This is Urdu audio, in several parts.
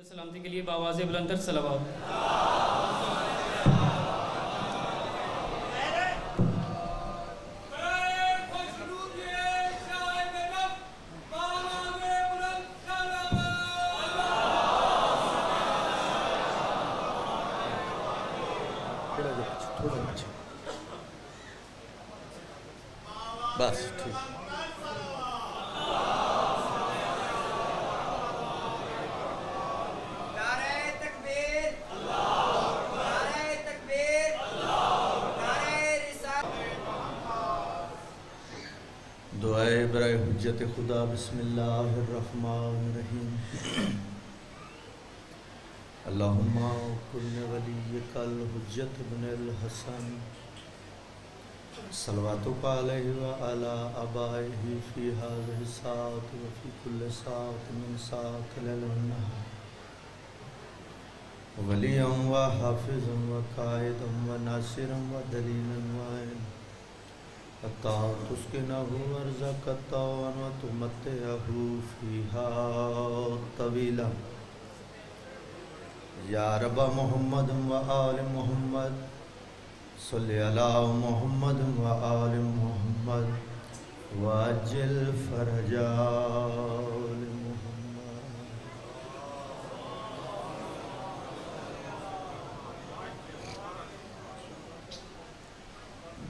سلامتی کے لیے باواز بلندر سلوات حجت بسم اللہ الرحمن الرحیم۔ اللہم کن ولیک الحجت بن الحسن۔ صلواتک علیہ وعلا ابائہ فی هذه الساعت وفی کل ساعت من ساعت للنہر ولیا و حافظا و قائدا و ناصرا و دلیلا حتی تسکنه ارزقتا و تمتعه طویلا۔ یا رب محمد و آل محمد صلی علی محمد و آل محمد، واجل فرجا آل محمد۔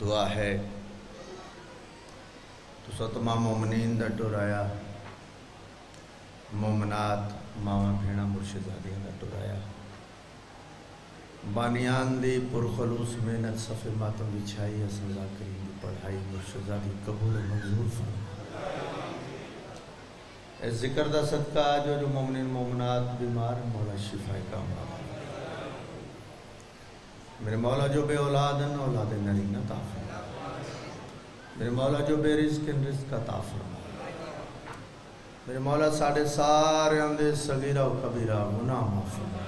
دعا ہے۔ تو سو تمام مومنین دا ٹورایا مومنات ماما بھیڑا مرشد آدیاں دا ٹورایا بانیان دی پرخلوص محنت صفحے ماتم بچھائی اسملا کریم دی پڑھائی مرشد آدی قبول منظور فرما۔ اے ذکر دا صدقہ جو جو مومنین مومنات بیمار مولا شفا کامرا میرے مولا جو بے اولاد ہیں اولاد نرینہ عطا فرما میرے مولا جو بے رزق ہیں رزق عطا فرما۔ میرے مولا ساڑھے سارے اندے صغیرہ و کبیرہ گناہ معاف فرما۔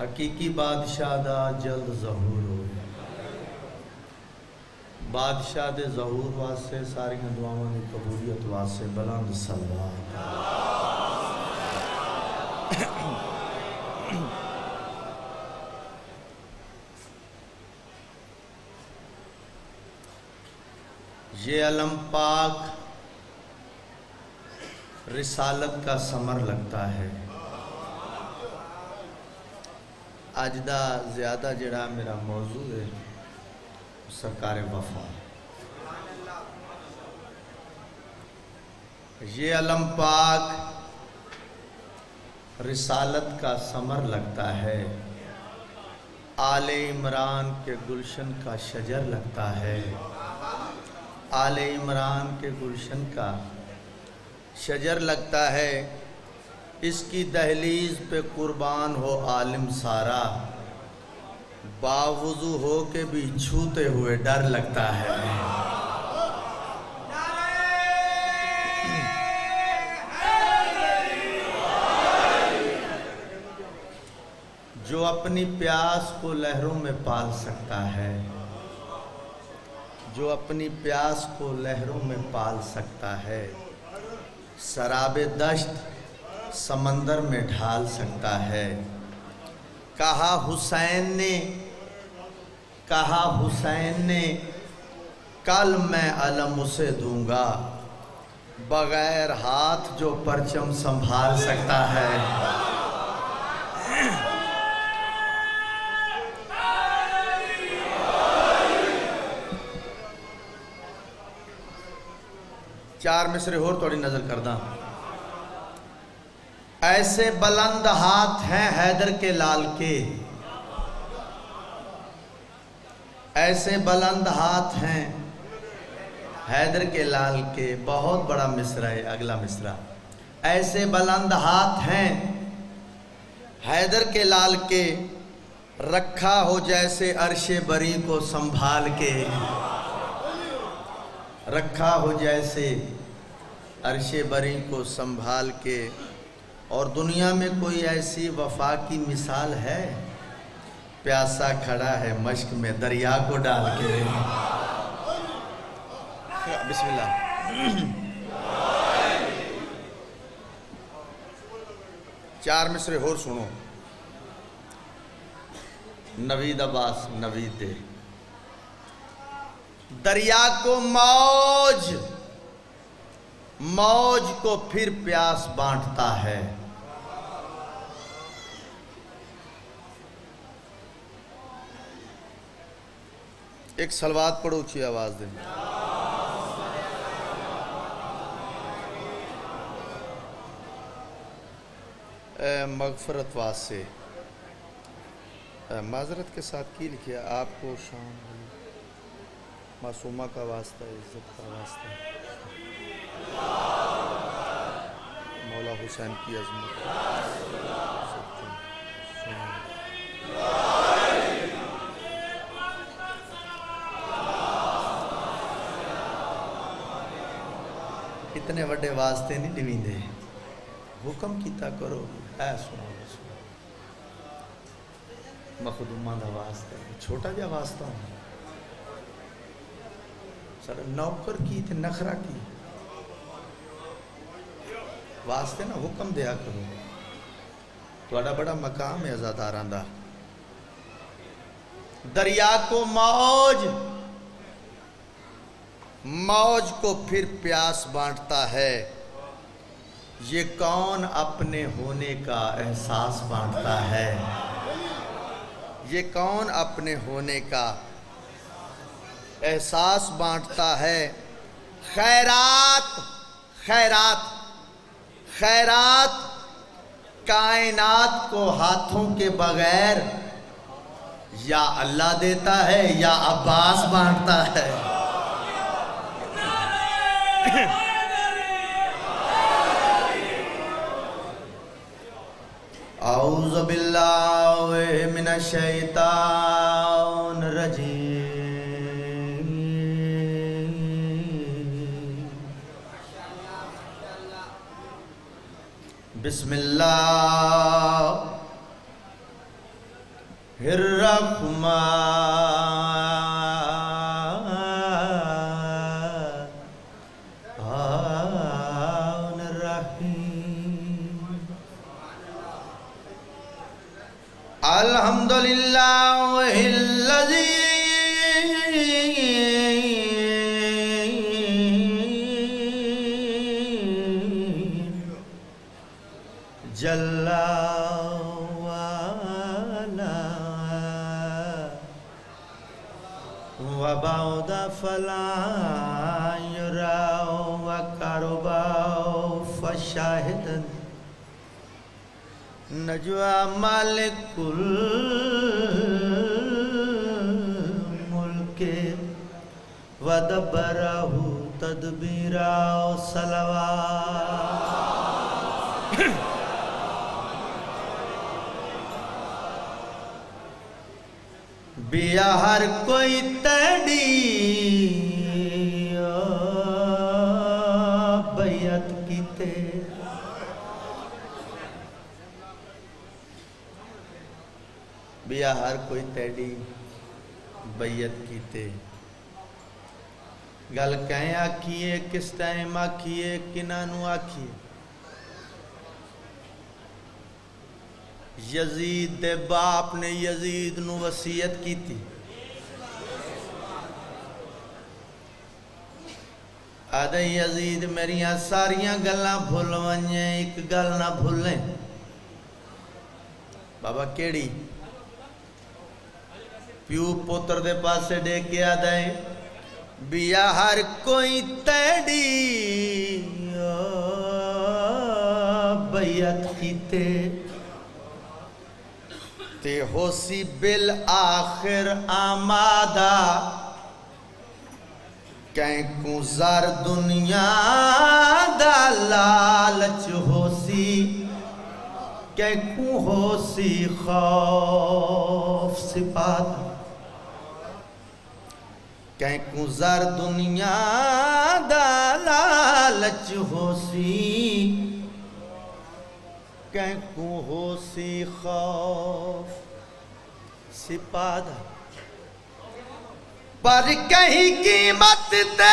حقیقی بادشاہ دا جلد ظہور ہو۔ بادشاہ دے ظہور واسطے ساری دعاواں دی قبولیت واسطے بلند صلوات یہ علم پاک رسالت کا سمر لگتا ہے۔ اج دا زیادہ جڑا میرا موضوع ہے، سرکار وفا۔ یہ علم پاک رسالت کا سمر لگتا ہے۔ آل عمران کے گلشن کا شجر لگتا ہے۔ آل عمران کے گلشن کا شجر لگتا ہے۔ اس کی دہلیز پہ قربان ہو عالم سارا۔ باوضو ہو کے بھی چھوتے ہوئے ڈر لگتا ہے۔ جو اپنی پیاس کو لہروں میں پال سکتا ہے۔ جو اپنی پیاس کو لہروں میں پال سکتا ہے سراب دشت سمندر میں ڈھال سکتا ہے۔ کہا حسین نے، کہا حسین نے، کل میں علم اسے دوں گا۔ بغیر ہاتھ جو پرچم سنبھال سکتا ہے۔ چار مصرے اور توڑی نظر کردہ ایسے بلند ہاتھ ہیں حیدر کے لال کے۔ ایسے بلند ہاتھ ہیں حیدر کے لال کے۔ بہت بڑا مصرع ہے، اگلا مصرع۔ ایسے بلند ہاتھ ہیں حیدر کے لال کے، رکھا ہو جیسے عرش بری کو سنبھال کے۔ رکھا ہو جیسے عرش بری کو سنبھال کے۔ اور دنیا میں کوئی ایسی وفا کی مثال ہے؟ پیاسا کھڑا ہے مشک میں، دریا کو ڈال کے۔ بسم اللہ۔ چار مصرے ہور سنو۔ نوید عباس، نوید دے۔ دریا کو موج موج کو پھر پیاس بانٹتا ہے۔ ایک سلوات پڑھو اچھی آواز دیں۔ اے مغفرت واسے معذرت کے ساتھ کی لکھیا، آپ کو شام معصومہ کا واسطہ، عزت کا واسطہ۔ مولا حسین کی عظمت۔ اتنے وڈے واسطے نہیں نوین دے حکم کیتا کرو، اے سنو سنو۔ مخدومہ دا واسطہ چھوٹا جا واسطہ ہوں۔ سر، نوکر کی تے نخرہ کی۔ واسطے نا حکم دیا کرو۔ تو بڑا مقام ہے ازاداران دا۔ دریا کو موج موج کو پھر پیاس بانٹتا ہے۔ یہ کون اپنے ہونے کا احساس بانٹتا ہے؟ یہ کون اپنے ہونے کا احساس بانٹتا ہے۔ خیرات خیرات خیرات کائنات کو ہاتھوں کے بغیر یا اللہ دیتا ہے یا عباس بانٹتا ہے۔ اعوذ باللہ من الشیطان الرجیم۔ بسم اللہ۔ الرحمن الرحیم۔ الحمد للہ فلا يرى وقربا فشاهدا نجوى مالك الملك ودبره تدبيرا صلوات بیا ہر کوئی تیڑی بیا ہر کوئی تیڑی بیعت کیتے۔ گل کہیں آکھیے، کس ٹائم آکھیے کنانو آکھیے۔ یزید دے باپ نے یزید نو وسیعت کی تھی آدھے یزید میریاں ساریاں گلاں بھول ونجیں ایک گل نہ بھولیں۔ بابا کیڑی؟ پیو پوتر دے پاسے ڈے کے آدھے بیا ہر کوئی تیڑی بیعت کیتے تے ہو سی بالآخر آمادہ کہیں کو دنیا دا لالچ ہو سی کہیں کو ہو سی خوف سپادہ کہیں کو زار دنیا دا لالچ ہو سی کہیں کو ہو سی خوف سپادہ پر کہیں قیمت دے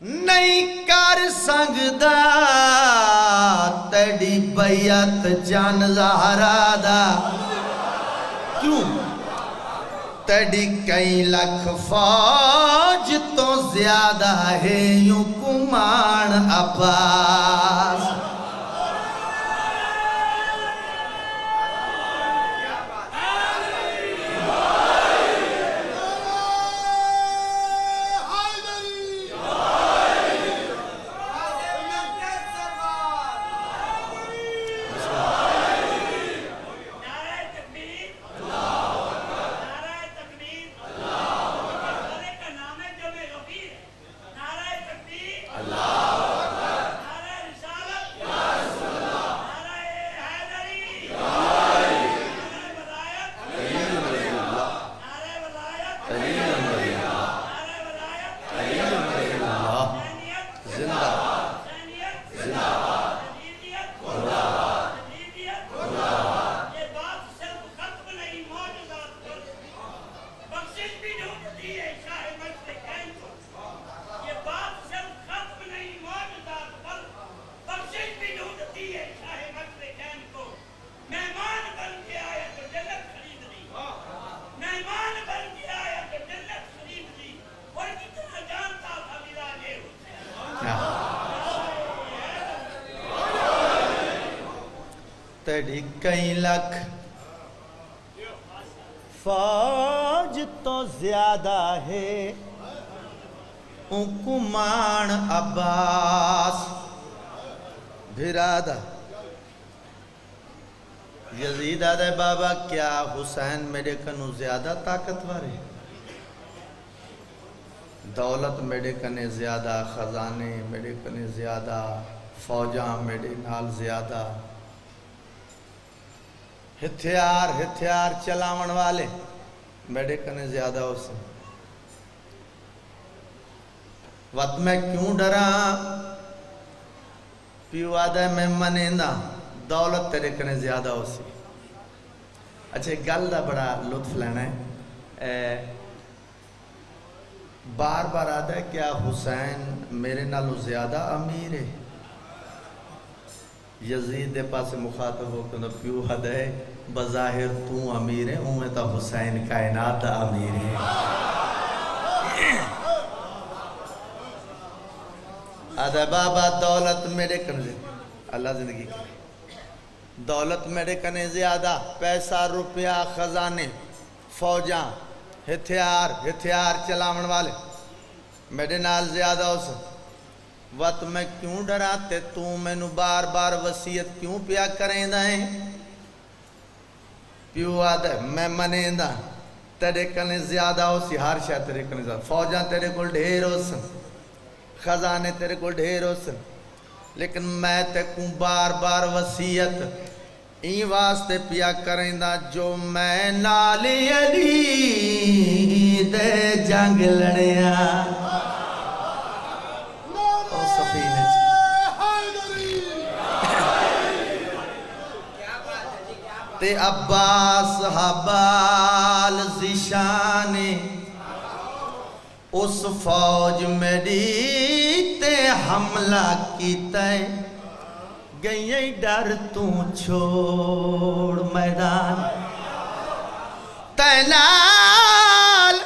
نہیں کر سنگدہ تیری بیعت جان زہرا دا کیوں تیری کئی لکھ فوج تو زیادہ تیری کئی لکھ فوج تو زیادہ ہے۔ کمان عباس۔ بھرادا یزید آدھے بابا، کیا حسین میرے کنو زیادہ طاقتور ہے؟ دولت میرے کنے زیادہ، خزانے میرے کنے زیادہ، فوجاں میرے نال زیادہ۔ ہتھیار ہتھیار چلاون والے میرے کنے زیادہ ہو سن وقت میں کیوں ڈرا پیو آدھے میں منیندہ دولت تیرے کنے زیادہ ہو سی اچھا ایک گل دا بڑا لطف لینا ہے اے بار بار آدھا ہے کیا حسین میرے نالو زیادہ امیر ہے یزید دے پاس مخاطب ہو کہ پیو حد ہے، بظاہر تو امیر ہے، اوہ تا حسین کائنات دا امیر ہے۔ آدھا بابا، دولت میرے کنے اللہ زندگی کی دولت میرے کنے زیادہ، پیسہ، روپیہ، خزانے، فوجاں، ہتھیار ہتھیار چلاون والے۔ میرے نال زیادہ ہو سن وقت میں کیوں ڈراتے؟ تو میں نو بار بار وسیعت کیوں پیا کریں دائیں پیو آدھے میں منیں دا تیرے کنے زیادہ ہو سی ہر شاہ تیرے کنے زیادہ۔ فوجاں تیرے کول ڈھیر ہو سن خزانے تیرے کول ڈھیر ہو سن لیکن میں تے کوں بار بار وسیعت این واسطے پیا کریں دا جو میں نالی علی دے جنگ لڑیا۔ تے عباس حبال زشانے اس فوج میری تے حملہ کیتا ہے۔ گئی ڈر تو چھوڑ میدان۔ تینال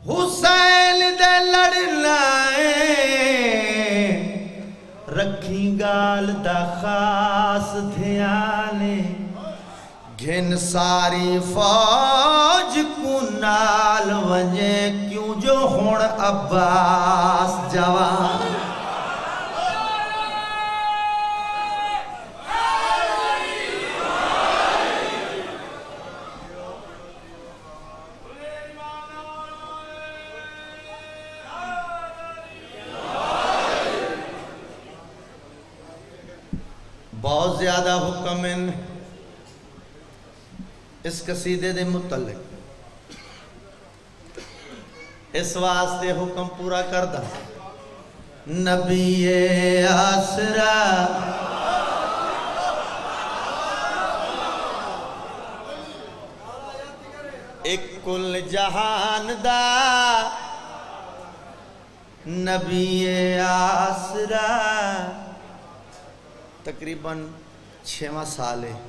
حسین دے لڑنا رکھی گال دا خاص دھیانے گھن ساری فوج کو نال ونجے، کیوں جو ہون عباس جوان؟ بہت زیادہ حکم ان اس قصیدے دے متعلق۔ اس واسطے حکم پورا کردہ نبی آسرا۔ ایک کل جہان دا۔ نبی آسرا۔ تقریباً چھواں سال ہے۔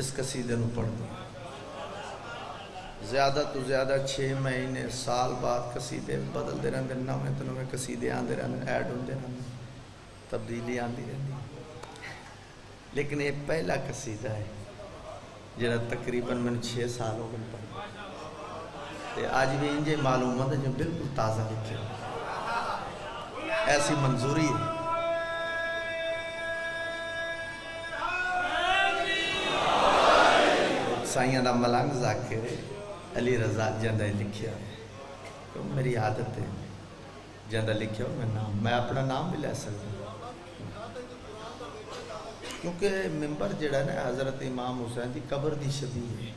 اس قصیدے نو پڑھ دیا زیادہ تو زیادہ چھ مہینے، سال بعد قصیدے بدلتے رہتے نویں تو نویں قصیدے آتے رہتے ایڈ ہوتے رہتے تبدیلی آتی رہتی لیکن یہ پہلا قصیدہ ہے جڑا تقریباً میں چھ سال ہو گئے پڑھا تے آج بھی انجے معلومات ہے جو بالکل تازہ لکھے ایسی منظوری ہے۔ سائیاں دا ملنگ ذاکر علی رضا جندہ لکھیا ہے۔ تو میری عادت ہے۔ جندہ لکھیا ہو، میں نام، میں اپنا نام بھی لے سکتا ہوں۔ کیونکہ ممبر جڑا نا، حضرت امام حسین دی قبر دی شبیہ ہے۔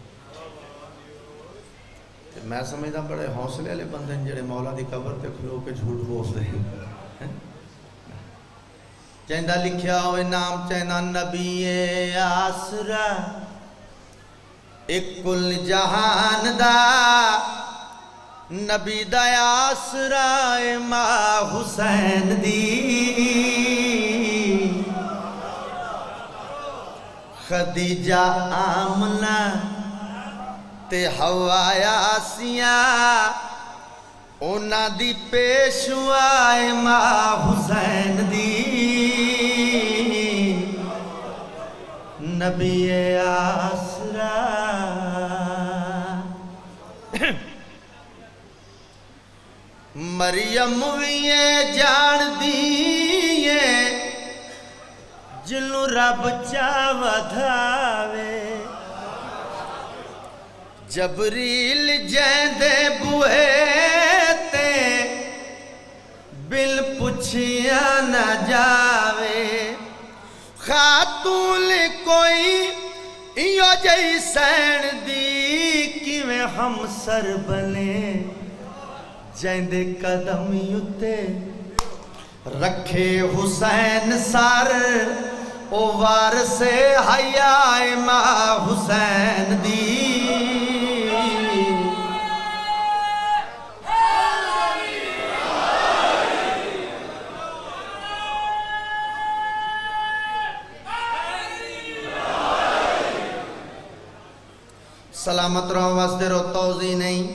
تے میں سمجھدا بڑے حوصلے والے بندے ہیں جڑے مولا دی قبر تے کھلو کے جھوٹ بولتے ہیں۔ چہندہ لکھیا ہوئے نام چہندہ نبی آسرا۔ ایک کل جہان دا نبی دا آسرا ماں حسین دی۔ خدیجہ آمنہ تے ہوایا سیاں اونا دی پیشوائے ماں حسین دی۔ نبی آسرا مریم ویے جان دیئے جنو رب چاہ ودھاوے جبریل جیندے بوئے تے بل پچھیا نہ جاوے خاتون کوئی جئی سین دی، کیویں ہم سر بنے؟ جیندے قدم یوتے رکھے حسین سر، او وارث حیاء ماں حسین دی۔ سلامت رہو واسطے رو توضی نہیں،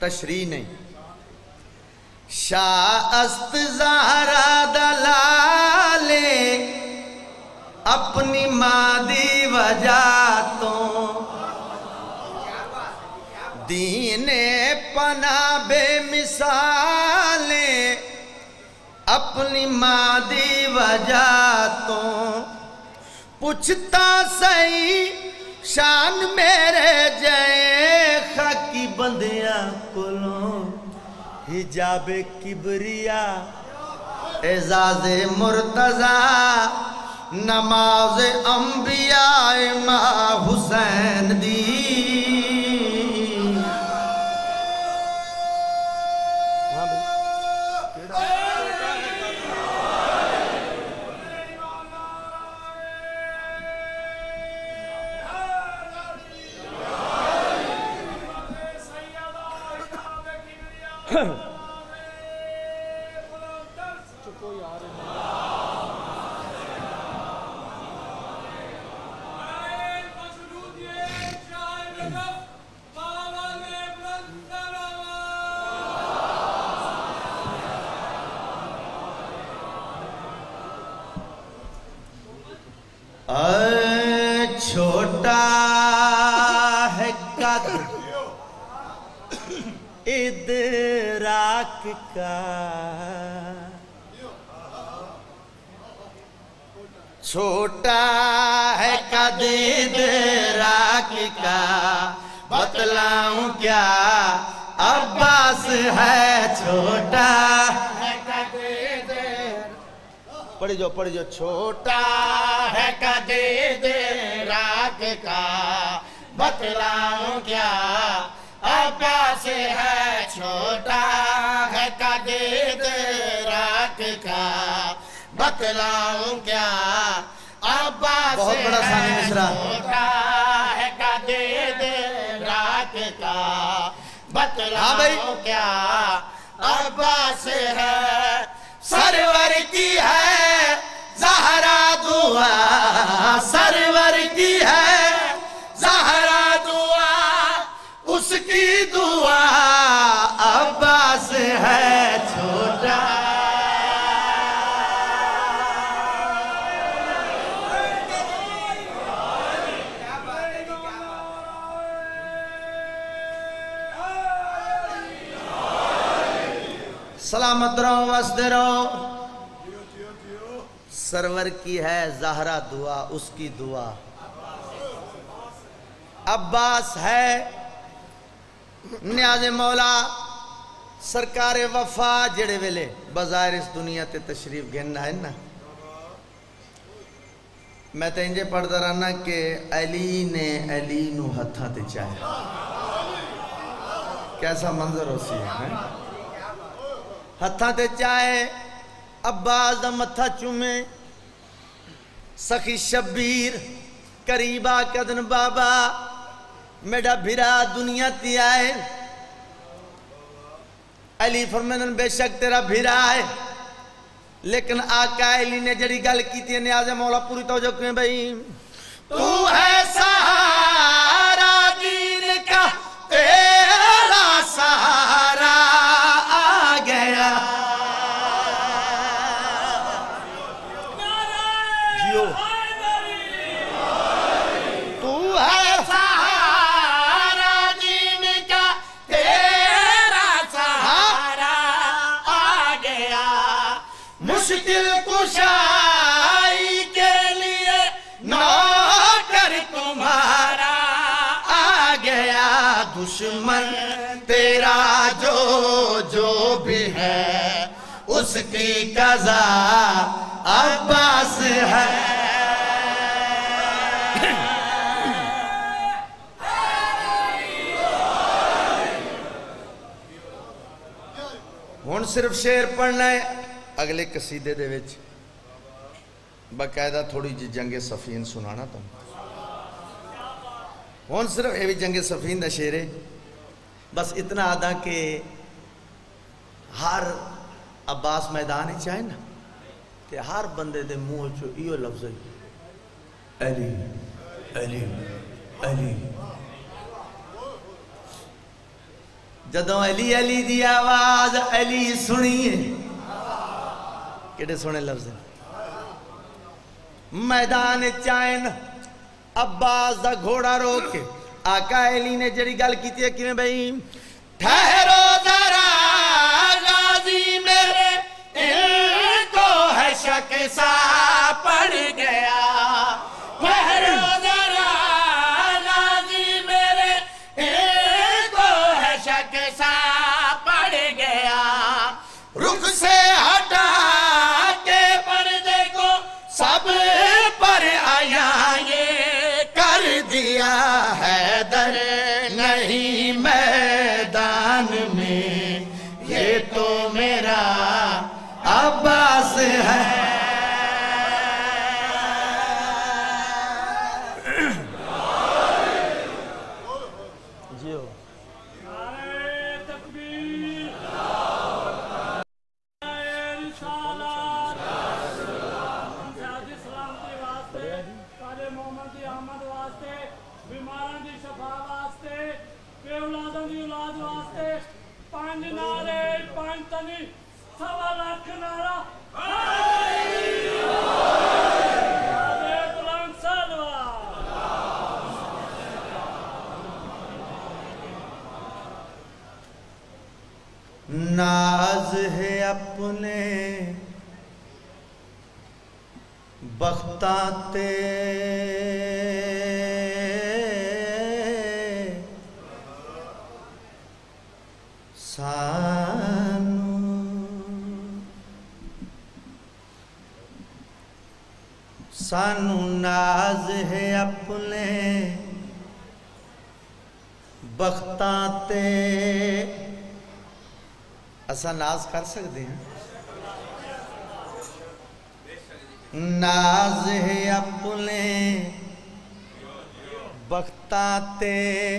تشریح نہیں۔ شاہ است زہرا دلالے، اپنی مادی وجہ تو۔ دین پنا بے مثالیں اپنی مادی وجہ تو۔ پوچھتا صحیح شان میرے جائے خاکی بندیاں کلوں، حجاب کبریا، اعزاز مرتضی، نماز انبیاء ماں حسین دی۔ اے پڑھ جو پڑھ جو چھوٹا ہے قدید راک کا بتلاؤں کیا عباس ہے چھوٹا ہے قدید راک کا بتلاؤں کیا عباس بہت بڑا ثانی ہے مصرع۔ چھوٹا ہے قدید راک کا۔ بتلاؤں کیا عباس ہے سرور کی ہے، زہرا دعا، سرور کی ہے، زہرا دعا، اس کی دعا عباس ہے۔ سلامت رہو وسد رہو سرور کی ہے زہرا دعا، اس کی دعا۔ عباس ہے۔ نیاز مولا، سرکار وفا جڑے ویلے بظاہر اس دنیا تے تشریف گھننا ہے نا۔ میں تے انجے پڑھتا رہنا کہ علی نے علی نو ہتھاں تے چاہے کیسا منظر ہو سی ہے؟ ہتھاں تے چاہے عباس دا متھا چومے۔ سخی شبیر قریبا کدن بابا۔ میڈا بھرا دنیا تی آئے۔ علی فرمینن بے شک تیرا بھرا ہے لیکن آقا علی نے جڑی گل کی تھی نیاز مولا پوری توجہ کیوں بھئی تو ہے سہارا مشکل کشائی کے لیے نوکر تمہارا آ گیا دشمن، تیرا جو جو بھی ہے، اس کی قضا عباس ہے۔ ہون صرف شعر پڑھنا ہے۔ اگلے قصیدے دے وچ باقاعدہ تھوڑی جی جنگ سفین سنانا تم ہون صرف یہ بھی جنگ سفین دا شعر ہے بس اتنا آدھا کہ ہر عباس میدان ہی چاہے نا کہ ہر بندے دے منہ چو لفظ ہے علی علی علی جدوں علی علی دی آواز علی سنیے کیڑے سونے لفظ ہیں؟ میدان چائن عباس دا گھوڑا روک کے آقا علی نے جڑی گل کیتی ہے کیویں بھئی ٹھہرو ذرا غازی میرے دل کو ہے شک سا پڑ گیا۔ بختاتے سانو۔ سانو ناز ہے اپنے بختاں تے اسا ناز کر سکتے ہیں؟ ناز ہے اپنے بختاں تے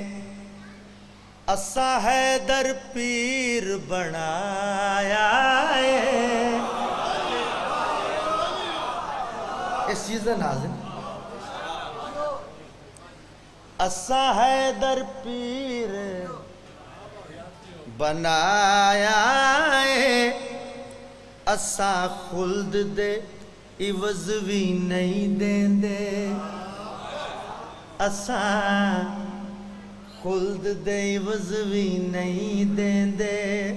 اسا ہے در پیر بنایا ہے۔ اس چیز کا ناظرین اسا حیدر پیر بنایا ہے۔ اسا خلد دے عوض بھی نہیں دیں دے اسا خلد دے عوض بھی نہیں دیں دے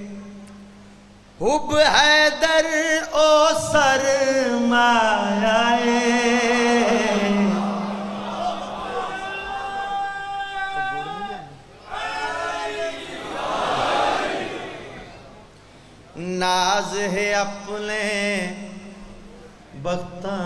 حب حیدر او سرمایہ ہے۔ ناز ہے اپنے بختاتے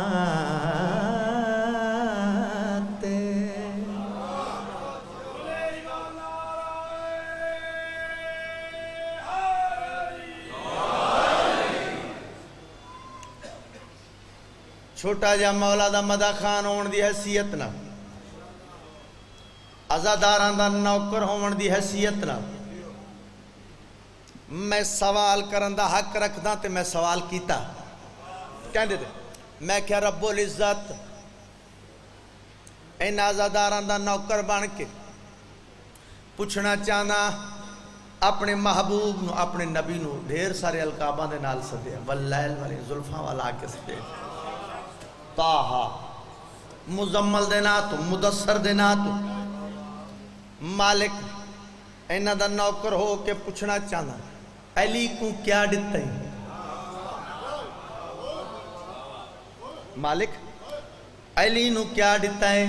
چھوٹا جا مولا دا مدہ خان ہون دی حیثیت نہ۔ ازاداران دا نوکر ہون دی حیثیت نہ۔ میں سوال کرن دا حق رکھدا تے میں سوال کیتا۔ کہندے تے میں کیا رب العزت این آزاداران دا نوکر بن کے پوچھنا چاہنا، اپنے محبوب نو، اپنے نبی نو ڈھیر سارے القاباں دے نال سدے، واللیل والی زلفاں والا کے سدے۔ تاہا مزمل دے ناتو مدثر دے ناتو مالک اینا دا نوکر ہو کے پوچھنا چاہنا، علی کو کیا ڈتا ہے مالک، علی نو کیا ڈتا ہے؟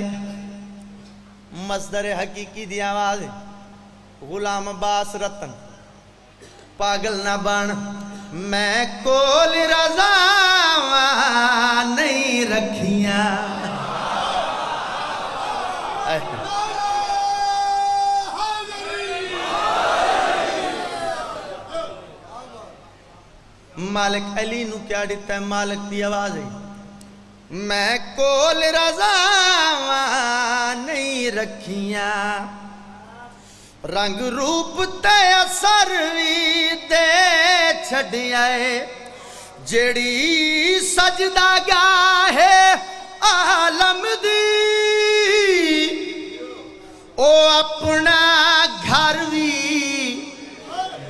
مصدر حقیقی دی آواز غلام باس رتن، پاگل نہ بن۔ میں کول رضا نہیں رکھیاں۔ مالک علی نو کیا ڈتا ہے؟ مالک دی آواز ہے۔ میں کول رضا نہیں رکھیاں رنگ روپ تے اثر بھی دے چھڑیا ہے جیڑی سجدہ گاہ عالم دی او اپنا گھر بھی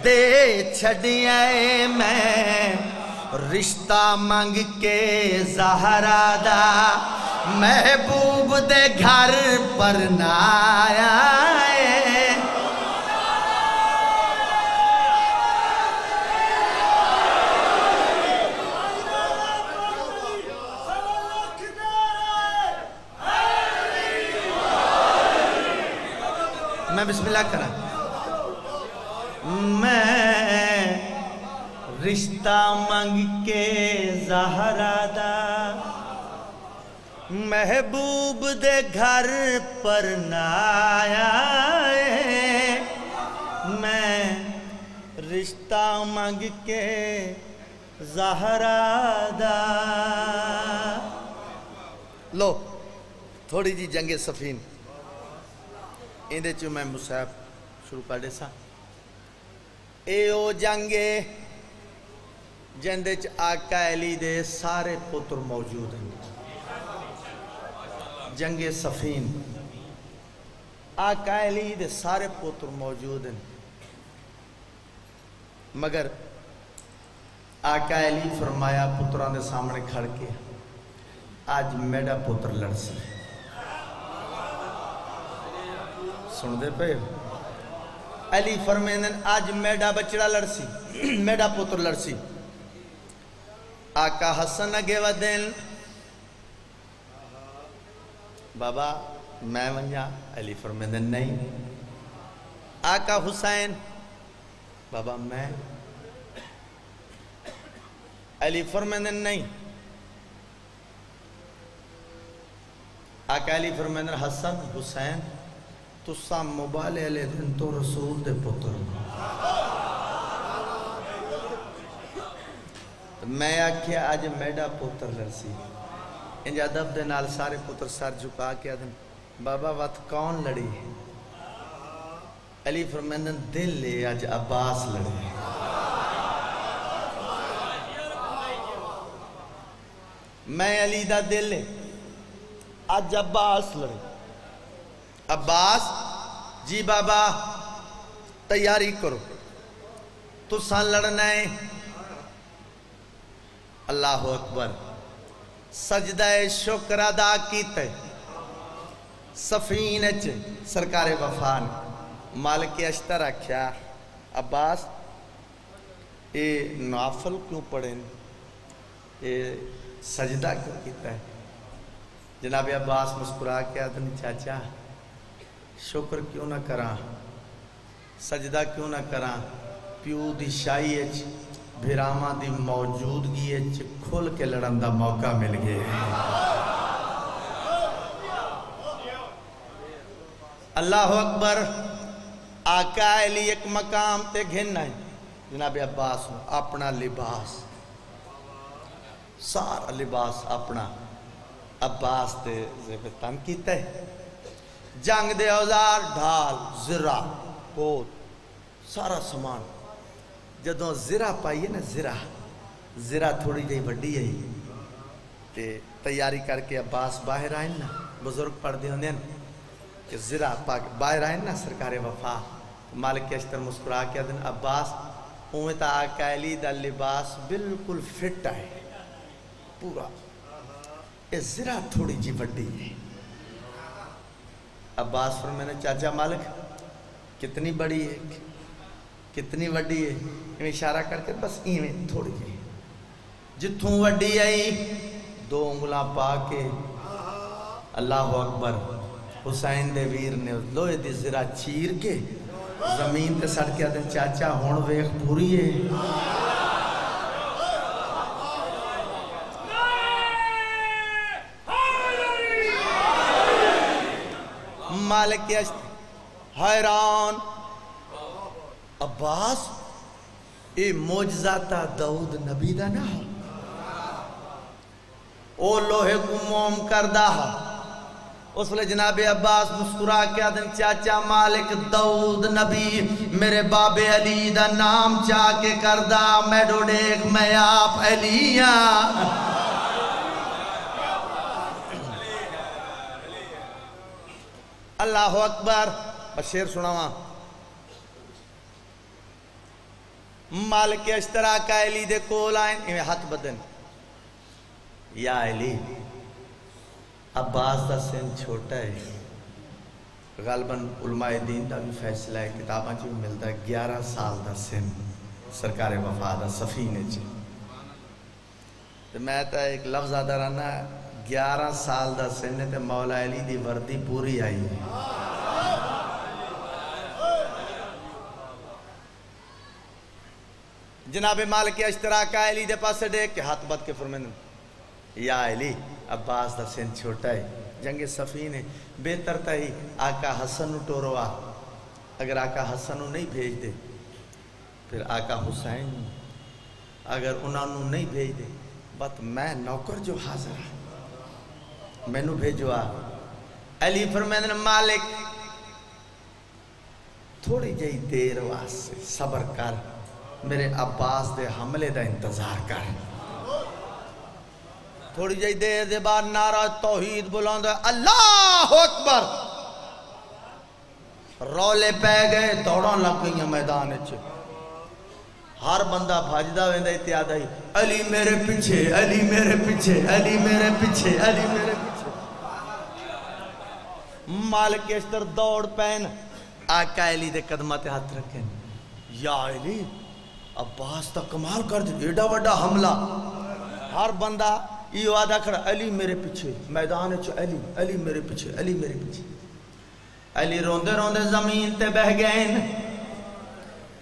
دے چھڑیا ہے میں رشتہ منگ کے زہرا دا، محبوب دے گھر پر نہ آیا میں بسم اللہ کرا۔ میں رشتہ منگ کے زہرا دا محبوب دے گھر پر نہ آیا ہے میں رشتہ منگ کے زہرا دا لو تھوڑی جی جنگ سفین اندے چو میں مصحب شروع کر دے سا اے او جنگے جندے چ آقا علی دے سارے پتر موجود ہیں۔ جنگ سفین۔ آقا علی دے سارے پتر موجود ہیں۔ مگر آقا علی فرمایا پتران دے سامنے کھڑ کے آج میڈا پتر لڑ سی سن دے پہ علی فرمیندن آج میڈا بچڑا لڑسی میڈا پتر لڑسی آقا حسن اگے ودین بابا، میں ونجا، علی فرمیندن نہیں۔ آقا حسین۔ بابا، میں۔ علی فرمیندن نہیں۔ آقا علی فرمیندن حسن، حسین، تسا مبالے لے دن تو رسول دے پتر۔ میں آخیا اج ਮੈਡਾ پوتر ਲੜਸੀ ਇੰਜ ਅਦਬ ਦੇ ਨਾਲ ਸਾਰੇ ਪੁੱਤਰ ਸਰ ਝੁਕਾ ਕੇ ਆਦਨ ਬਾਬਾ ਵਤ ਕੌਣ ਲੜੀ علی فرمندن دل لے اج عباس لڑے میں علی دا دل لے اج عباس لڑے عباس جی بابا، تیاری کرو۔ تساں لڑنا ہے۔ اللہ اکبر۔ سجدہ شکر ادا کیتے۔ سفین سرکار وفان۔ مالک اشتر اکھیا عباس، اے نوافل کیوں پڑھیں اے سجدہ کیوں کیتا ہے؟ جناب عباس مسکرا کے آدھن چاچا، شکر کیوں نہ کرا سجدہ کیوں نہ کرا پیو دی شائی اچھ ਬ੍ਰਿਹਰਾਮਾ ਦੀ ਮੌਜੂਦਗੀ ਵਿੱਚ ਖੁੱਲ ਕੇ ਲੜਨ ਦਾ ਮੌਕਾ ਮਿਲ ਗਿਆ اللہ اکبر، آقا علی ایک مقام تے گھن ہے جناب عباس، اپنا لباس۔ سارا لباس اپنا۔ عباس تے زیب کیتا ہے۔ جنگ دے اوزار، ڈھال، زرہ کوت سارا سامان۔ ਜਦੋਂ ਜ਼ਰਾ ਪਾਈਏ ਨਾ زرا ਜ਼ਰਾ ਥੋੜੀ ਜਿਹੀ ਵੱਡੀ ਹੈ ਤੇ ਤਿਆਰੀ ਕਰਕੇ ਅਬਾਸ ਬਾਹਰ ਆਏ ਨਾ ਬਜ਼ੁਰਗ ਪੜਦੇ ਹੁੰਦੇ ਨੇ کہ زرا پاک باہر آئیں نا سرکار وفا۔ مالک اشتر مسکرا کے دن عباس اوہ تا آقا دا لباس بالکل فٹ ہے پورا۔ یہ زرہ تھوڑی جی بڑی ہے۔ عباس پر میں نے چاچا مالک، کتنی بڑی ہے؟ کتنی وڈی ہے؟ یعنی اشارہ کر کے بس ایویں تھوڑی ہے جتھوں وڈی آئی، دو انگلا پا کے اللہ اکبر حسین دے ویر نے لوہے دی زرا چیر کے زمین تے سڑ کے آدھے، چاچا ہون ویخ پوری ہے۔ مالک حیران۔ عباس، اے موجزہ تا دعود نبی دا نا ہو۔ او لوہے کو موم کردہ اس لیے جناب عباس مسکرا کیا دن چاچا مالک دعود نبی، میرے باب علی دا نام چاکے کردہ۔ میں ڈوڑیک میں آپ علیہ ہاں۔ اللہ اکبر بس شیر سناواں۔ مالک اشترا کا ایلی دے کول آئیں ایمیں حق بدن۔ یا ایلی عباس دا سن چھوٹا ہے۔ غالباً علماء دین دا بھی فیصلہ ہے کتابہ جو ملتا ہے، گیارہ سال دا سن سرکار وفا دا سفینے چھے تو میں تا ایک لفظ آدھا رہنا ہے گیارہ سال دا سن تے مولا علی دی وردی پوری آئی۔ ہے جناب مالک اشتراک اہلی دے پاسے ڈیک کے ہاتھ بات کے فرمین یا اہلی عباس دا سین چھوٹا ہے، جنگ سفین ہے، بہتر تا ہی آقا حسن اٹھو روا اگر آقا حسن نہیں بھیج دے، پھر آقا حسین، اگر انہوں نہیں بھیج دے بات میں نوکر جو حاضر ہاں، ہے میں نو بھیجوا آ۔ علی فرمین مالک، تھوڑی جائی دیر واسے صبر کر۔ میرے عباس دے حملے دا انتظار کر۔ تھوڑی جائی دے دے بار نعرہ توحید بلان ہے اللہ اکبر! رولے پہ گئے دوڑوں لگ گئی میدان اچھے ہر بندہ بھاجدا ویندا اتیاد آئی، علی میرے پیچھے، علی میرے پیچھے، علی میرے پیچھے، علی میرے پیچھے۔ مالک اشتر دوڑ پہن آقا علی دے قدمہ تے ہاتھ رکھیں یا علی! عباس تا کمال کر دی ایڈا وڈا حملہ۔ ہر بندہ یہ وعدہ کر، علی میرے پیچھے، میدان چھو علی علی میرے پیچھے، علی میرے پیچھے۔ علی روندے روندے زمین تے بہ گئے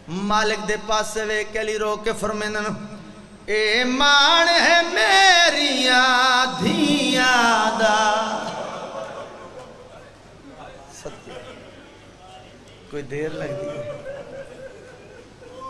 مالک دے پاس سے ویک علی رو کے فرمینن اے مان ہے میری دھیاں دا۔ کوئی دیر لگ دی ہے؟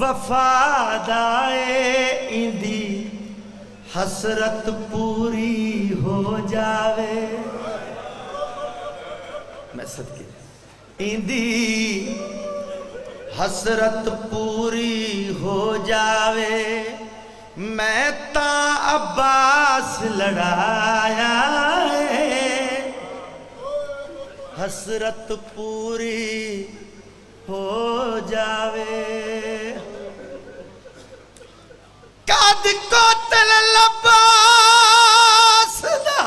وفادائے اندی حسرت پوری ہو جاوے۔ میں صدقے۔ اندی حسرت پوری ہو جاوے۔ میں تا عباس لڑایا ہے۔ حسرت پوری ہو جاوے۔ قد کو تل لباس دا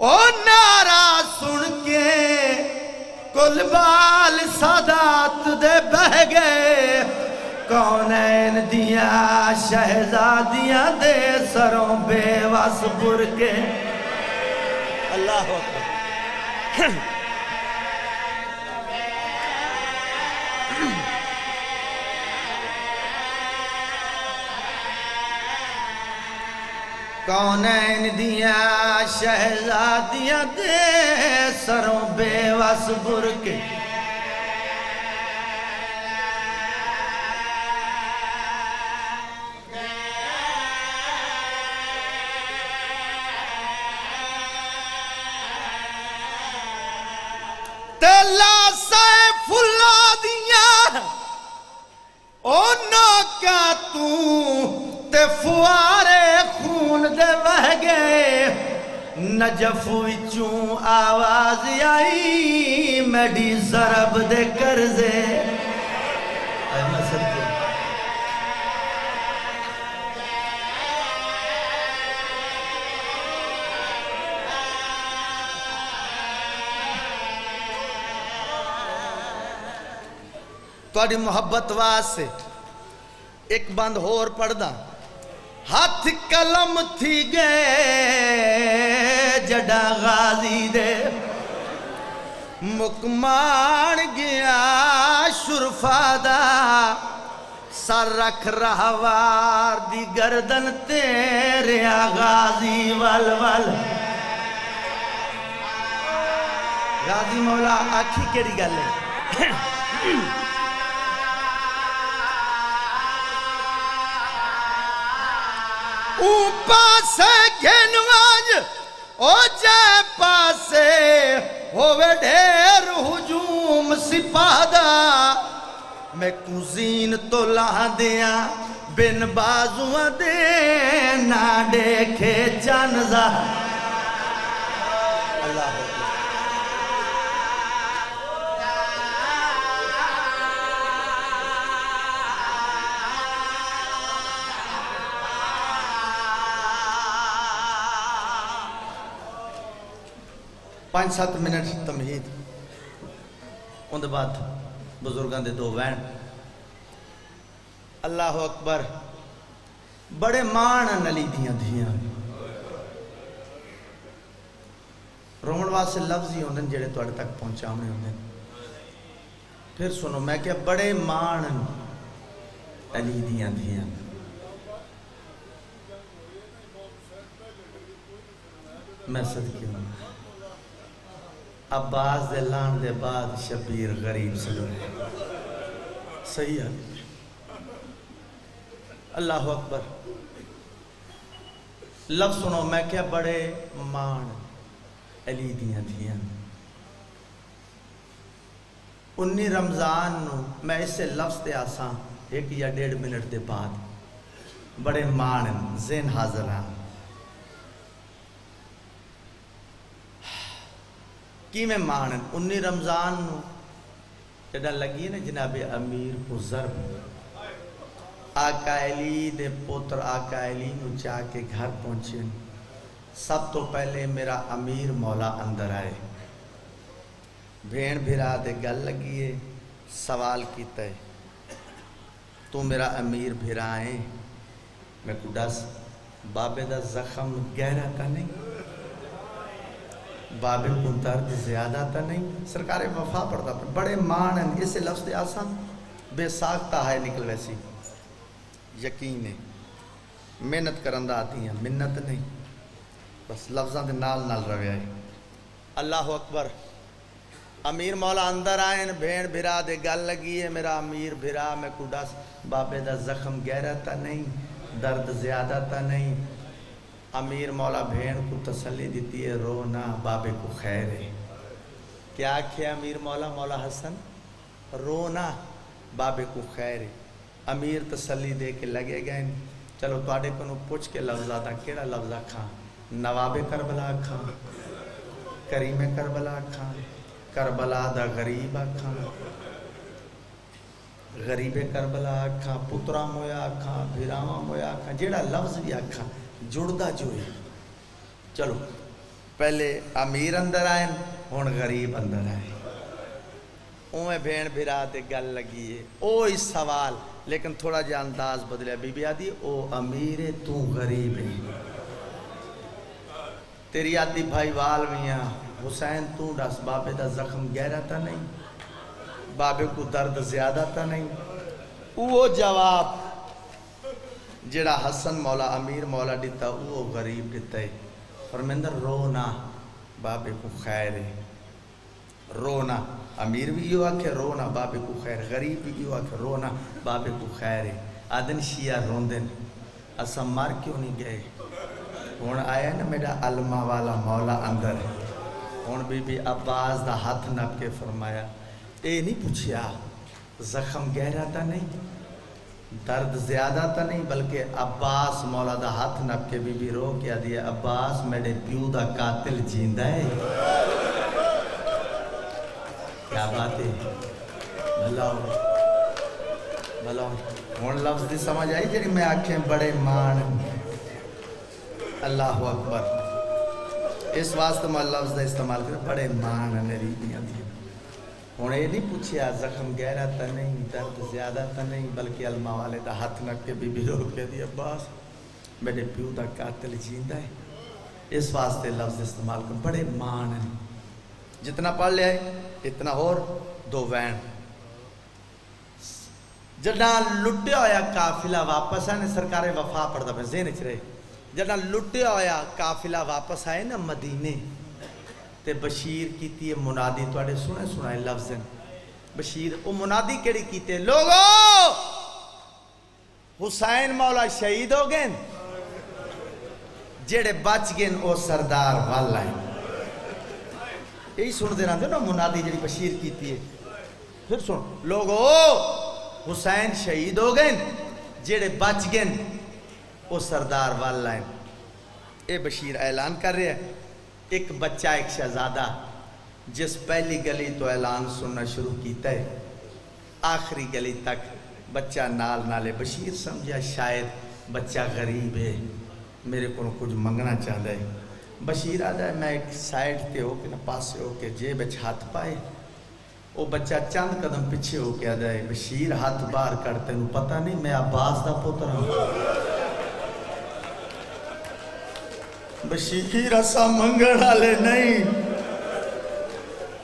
او نارا سن کے کل بال سادات دے بہ گئے کونین دیا شہزادیاں دے سروں بے وس کونین دیا شہزادیاں دے سروں بے وس بر کے تیلا سیف اللہ دیاں او نوکا تو تے فوارے خون دے بہ گئے۔ نجف وچوں آواز آئی، میڈی ضرب دے کرزے اے محبت واسے ایک بند ہور پڑھ دا ہاتھ قلم تھی گئے جڑا غازی دے۔ مکمان گیا شرفادہ، سر رکھ رہوار دی گردن تیرے غازی ول ول۔ غازی مولا آکھی کیڑی گل ہے؟ اون پاسے گھنواج او جائے پاسے ہووے ڈھیر ہجوم سپادا میں کزین تو لا دیا بن بازوہ دے نہ دیکھے پانچ سات منٹ تمہید۔ ان بعد بزرگان دے دو وین۔ اللہ اکبر۔ بڑے مان نلی دیاں دیاں رومن واسے لفظ ہی ہوندن جڑے توڑے تک پہنچا ہونے ہوندن پھر سنو، میں کہ بڑے مان علی دیاں دیاں میں صدقی ہوں۔ عباس دے لان دے بعد شبیر غریب سلو صحیح ہے۔ اللہ اکبر۔ لفظ سنو، میں کیا بڑے مان علی دیاں دیاں انی رمضان نو میں اس سے لفظ دے آسان ایک یا ڈیڑھ منٹ دے بعد۔ بڑے مان زین حاضر ہیں۔ کی میں مانن؟ انی رمضان نو۔ جڑا لگی نا جناب امیر کو ضرب آقا علی دے پوتر آقا علی نو جا کے گھر پہنچے۔ سب تو پہلے میرا امیر مولا اندر آئے۔ بھین بھرا دے گل لگیے سوال کیتا ہے۔ تو میرا امیر بھرائیں میں کو ڈس بابے دا زخم گہرا تا نہیں؟ باب درد زیادہ تا نہیں، سرکار وفا پڑتا پر بڑے مانن اسے لفظ دے آسان، بے ساکتا ہے نکل ویسی۔ یقین ہے محنت کرندہ آتی ہیں، منت نہیں۔ بس لفظاں دے نال نال روی آئے۔ اللہ اکبر، امیر مولا اندر آئین بھین بھرا دے گل لگی ہے۔ میرا امیر بھرا، میں کوئی بابے دا زخم گہرا تا نہیں، درد زیادہ تا نہیں۔ امیر مولا بھین کو تسلی دیتی ہے رونا بابے کو خیر ہے۔ کیا آخیا امیر مولا؟ مولا حسن رونا بابے کو خیر ہے۔ امیر تسلی دے کے لگے گئے چلو تے کو پوچھ کے لفظ آتا کیڑا لفظ آخا نواب کربلا آخا کریم کربلا آخا کربلا دا غریب آخا غریب کربلا آخا پترا مویا آخا بھراواں مویا آخا جیڑا لفظ بھی آخا جڑتا جو ہے چلو پہلے امیر اندر آئے ہوں غریب اندر آئے اوے بھین بھرا تے گل لگی ہے او اس سوال لیکن تھوڑا جا انداز بدلیا بی بی آدھی او امیر ہے تو غریب ہے تیری آدھی بھائی وال میاں حسین تو ڈس بابے دا زخم گہرا تھا نہیں بابے کو درد زیادہ تھا نہیں وہ جواب جڑا حسن مولا امیر مولا دیتا وہ غریب دیتا ہے۔ فرمندہ رونا باپ کو خیر ہے۔ رونا، امیر بھی یہ کہ رونا باپ کو خیر، غریب بھی یہ کہ رونا باپ کو خیر ہے۔ آدن شیعہ روندن اسا مار کیوں نہیں گئے؟ ہون آیا نا میرا علمہ والا مولا اندر۔ ہے ہون بی بی عباس دا ہاتھ نپ کے فرمایا، اے نہیں پوچھیا، زخم گہرا تھا نہیں؟ درد زیادہ تا نہیں، بلکہ عباس مولا دا ہاتھ نپ کے بی بی رو کیا دیا عباس میڈے پیو دا قاتل جیندہ ہے۔ کیا بات ہے؟ بھلا ہو ان لفظ دی سمجھ آئی جنہی میں آکھیں بڑے مان۔ اللہ اکبر۔ اس واسطے میں لفظ دا استعمال کر، بڑے مان میری۔ دیا ہوں یہ نہیں پوچھیا، زخم گہرا تا نہیں، درد زیادہ تا نہیں، بلکہ الما والے دا ہاتھ نٹ کے بی بی رو کے دی عباس، میرے پیو دا قاتل جیندہ ہے۔ اس واسطے لفظ استعمال کر، بڑے مان ہیں۔ جتنا پڑھ لیا ہے، اتنا اور دو وین۔ جڑا لٹیا ہویا کافلہ واپس آئے، سرکار وفا پڑھتا پہ ذہن چ رہے۔ جڑا لٹیا ہویا کافلہ واپس آئے، نا مدینے۔ تے بشیر کیتی ہے منادی، تواڈے سنے سنائے لفظ ہیں۔ بشیر، او منادی کیڑی کیتے لوگو! حسین مولا شہید ہو گئے جڑے بچ گئے او سردار والا ہیں۔ یہی سن دے رہے نا، منادی جیڑی بشیر کیتی ہے۔ پھر سن، لوگو! حسین شہید ہو گئے جیڑے بچ گئے او سردار والا ہیں۔ اے بشیر، اعلان کر رہے ہیں۔ ایک بچہ، ایک شہزادہ جس پہلی گلی تو اعلان سننا شروع کیتا ہے۔ آخری گلی تک بچہ نال نالے بشیر سمجھا، شاید بچہ غریب ہے، میرے کو کچھ منگنا چاہتا ہے۔ بشیر آ ہے، میں ایک سائیڈ تے ہو کے نہ پاسے ہو کے جے بچ ہاتھ پائے۔ وہ بچہ چند قدم پیچھے ہو کے آ ہے، بشیر ہاتھ باہر کرتے ہیں پتہ نہیں میں عباس دا پوتر ہوں بشیخی رسا منگڑا لے نہیں۔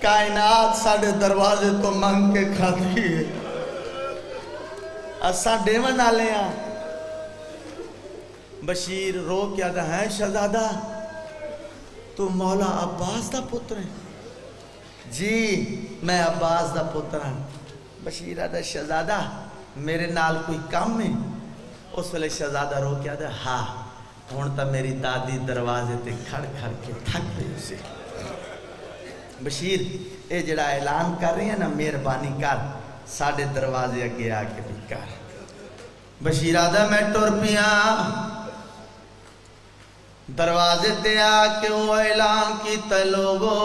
کائنات ساڑھے دروازے تو منگ کے کھاتی ہے۔ اسا ڈیون والے ہاں۔ بشیر رو کیا دا ہے، شہزادہ، تو مولا عباس دا پتر ہے جی میں عباس دا پتر ہوں بشیر آدھا شہزادہ، میرے نال کوئی کام میں اس ویلے شہزادہ رو کیا دا ہاں۔ ہوں تا میری دادی دروازے تے کھڑ کھڑ کے تھک پئی اسے۔ بشیر، اے جڑا اعلان کر رہے ہیں نا، مہربانی کر ساڑھے دروازے اگے آ کے بھی کر۔ بشیر آدھا، میں ٹور پیا۔ دروازے تے آ کے وہ اعلان کی لوگو،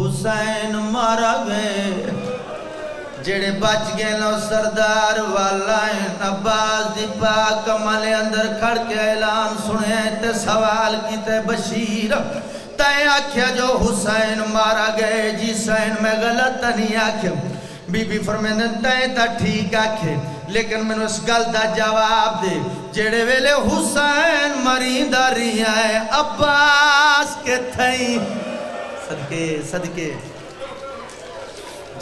حسین مارا گئے۔ جڑے بچ گئے لو سردار والا عباس دی پاک کمالے اندر کھڑ کے اعلان سنے تے سوال کی تے بشیر تے آکھیا جو حسین مارا گئے جی سین میں غلط نہیں آکھیا۔ بی بی فرمینے تے تا ٹھیک آکھے، لیکن میں اس گلدہ جواب دے۔ جڑے ویلے حسین مرین داری آئے عباس کے تھیں صدقے صدقے۔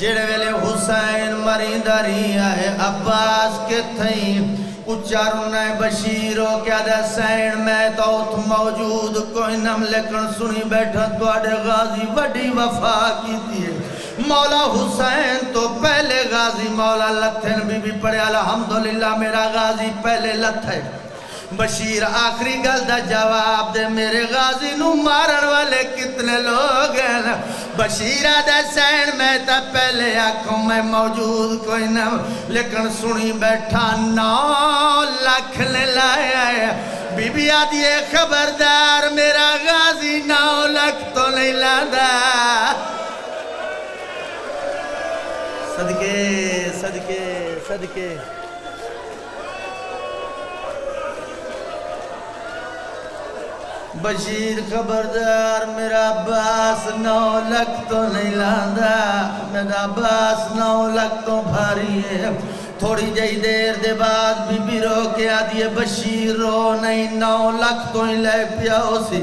جڑے ویلے حسین مری دری آئے، عباس کے تھائیں تھیں اچارنے بشیرو کیا دے سین، میں توت موجود۔ کوئی نم لیکن سنی بیٹھا دوڑے غازی وڈی وفا کی دیئے مولا حسین تو پہلے غازی، مولا لتھن بی بی پڑے الحمدللہ میرا غازی پہلے لتھے ہے بشیر آخری گل دا جواب دے میرے غازی نو مارن والے کتنے لوگ ہیں بشیرہ دے سین میں تا پہلے آنکھوں میں موجود کوئی نہ لیکن سنی بیٹھا نو لکھ لے لائے آئے بی بی آدھیے خبردار میرا غازی نو لکھ تو نہیں لادا صدقے بشیر خبردار، میرا عباس نو لکھ تو نہیں لاندا میرا عباس نو لکھ تو بھاری ہے تھوڑی جائی دیر دے بعد بی بی رو کے آدھیے بشیر رو نہیں، نو لکھ تو ہی لے پیا ہو سی۔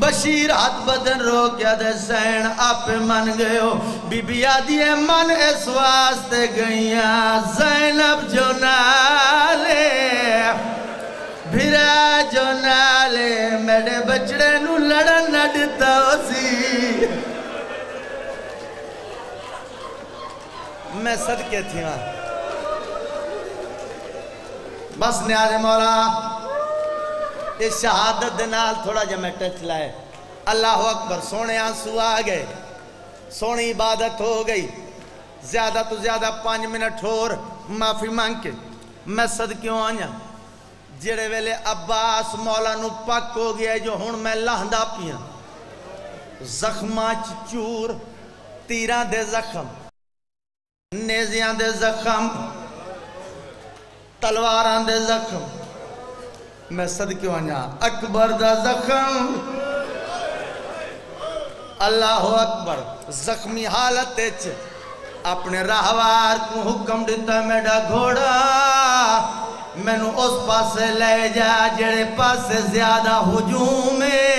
بشیر ہاتھ بدن رو کیا دے سین آپ من گئے ہو بی بی آدھیے من اس واسطے گئیاں۔ زینب جو نالے۔ بھرا جو نالے میرے بچڑے نو لڑن نڈتا سی میں صدقے تھی وہاں بس نیاز مولا اس شہادت دنال تھوڑا جا میں ٹچ لائے اللہ اکبر سونے آنسو آ گئے سونی عبادت ہو گئی زیادہ تو زیادہ پانچ منٹ اور معافی مانگ کے میں صدقیوں آنیا جڑے ویلے عباس مولا نو پک ہو گیا جو ہون میں لہندا پیاں زخماں چور، تیراں دے زخم، نیزیاں دے زخم تلواراں دے زخم۔ میں صدقیوں آنیا اکبر دا زخم۔ اللہ اکبر، زخمی حالت اچ اپنے راہوار کو حکم دیتا میڈا گھوڑا۔ میں نو اس پاسے لے جا جڑے پاس زیادہ حجوم ہے۔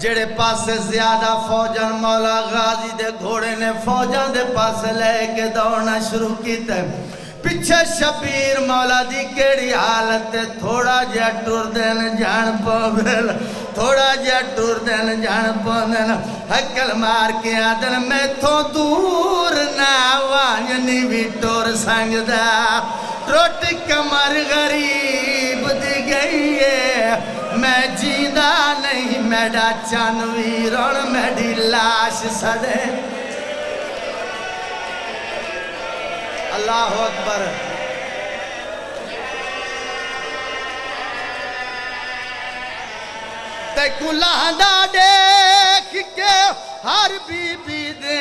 جڑے پاس زیادہ فوجن مولا غازی دے گھوڑے نے فوجن دے پاس لے کے دوڑنا شروع کیتا ہے پچھے شبیر مولا دی کیڑی حالت ہے تھوڑا جا ٹور دین جان پوگل تھوڑا جا ٹور دین جان پوگل حکل مار کے آدن میں تو دور نہ وانجنی بھی ٹور سنگ دا روٹی کمر غریب دی گئی ہے میں جیندہ نہیں میڈا چانوی رون اللہ اکبر۔ تیکو لہندا دیکھ کے ہر بی بی دے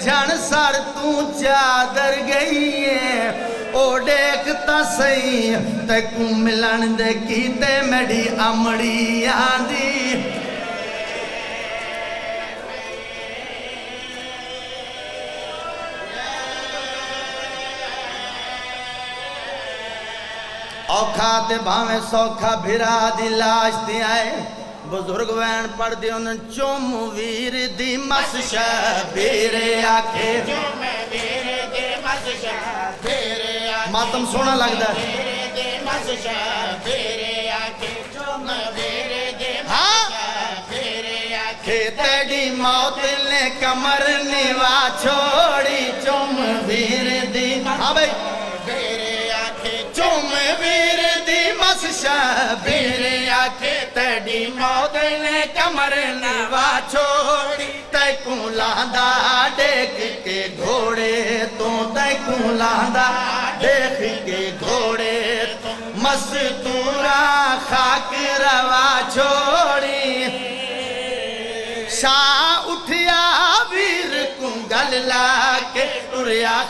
جھن سر تو چادر گئی ہے۔ او دیکھتا سہی تیکو ملن دے کیتے میڈی امڑی آندی۔ اوکھا تے بھاویں سوکھا بھرا دی لاش دی آئے بزرگ وین پڑھ دی انہوں چوم ویر دی مس شبیر آکھے ماتم سونا لگ دا ہاں کہ تیڑی موت نے کمر نیوا چھوڑی چوم ویر دی ہاں بھائی چوم مس شبیر آکھے تیڑی موت نے کمر نیوا چھوڑی تے کو لاندا دیکھ کے گھوڑے تو تے کو لاندا دیکھ کے گھوڑے مستورا خاک روا چھوڑی شاہ اٹھیا ویر کو گل لا کے ٹریا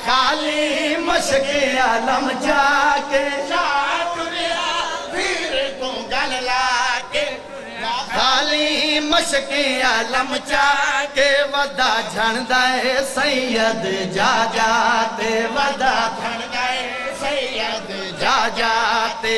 خالی مشک عالم جا کے خالی مشک عالم جا کے ودا جھن دائے سید جا جاتے ودا جھن دائے سید جا جاتے